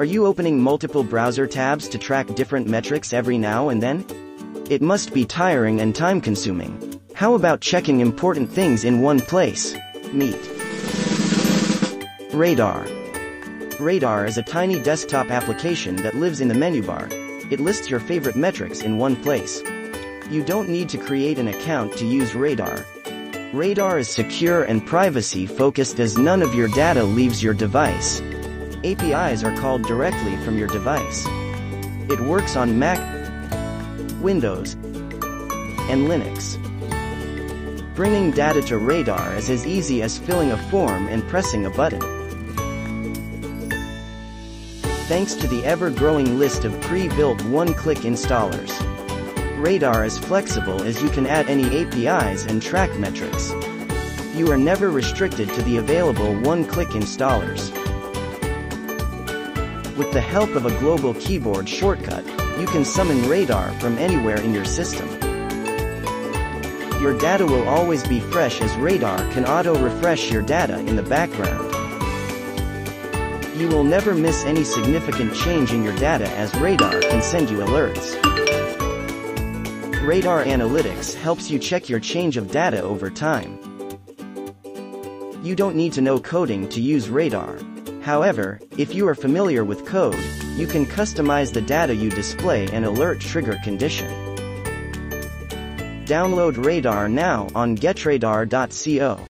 Are you opening multiple browser tabs to track different metrics every now and then? It must be tiring and time-consuming. How about checking important things in one place? Meet Radar. Radar is a tiny desktop application that lives in the menu bar. It lists your favorite metrics in one place. You don't need to create an account to use Radar. Radar is secure and privacy-focused as none of your data leaves your device. APIs are called directly from your device. It works on Mac, Windows, and Linux. Bringing data to Radar is as easy as filling a form and pressing a button. Thanks to the ever-growing list of pre-built one-click installers. Radar is flexible as you can add any APIs and track metrics. You are never restricted to the available one-click installers. With the help of a global keyboard shortcut, you can summon Radar from anywhere in your system. Your data will always be fresh as Radar can auto-refresh your data in the background. You will never miss any significant change in your data as Radar can send you alerts. Radar Analytics helps you check your change of data over time. You don't need to know coding to use Radar. However, if you are familiar with code, you can customize the data you display and alert trigger condition. Download Radar now on getradar.co.